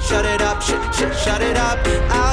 shut it up, shut, shut it up. I